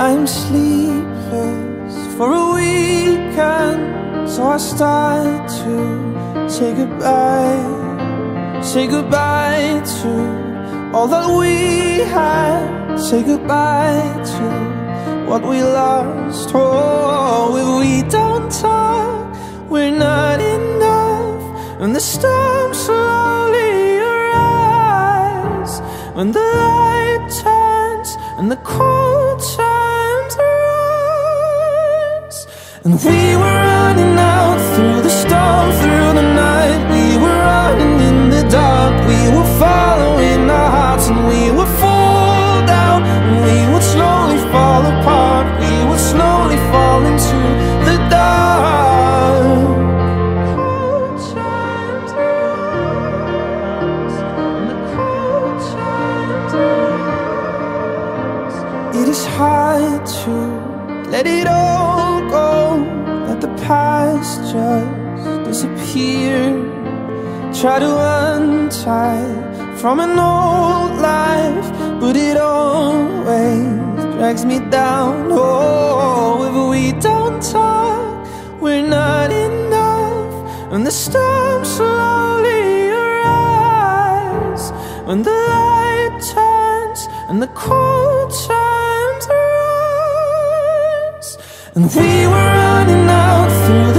I'm sleepless for a weekend, so I start to say goodbye. Say goodbye to all that we had. Say goodbye to what we lost. Oh, if we don't talk, we're not enough. And the storm slowly arrives. When the light turns and the cold And we were running out through the storm, through the night. We were running in the dark. We were following our hearts and we would fall down. And we would slowly fall apart. We would slowly fall into the dark. It is hard to let it all go, let the past just disappear. Try to untie from an old life, but it always drags me down. Oh, if we don't talk, we're not enough, and the storm slowly arrives. When the light turns and the cold rise, and we were running out through the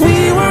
We were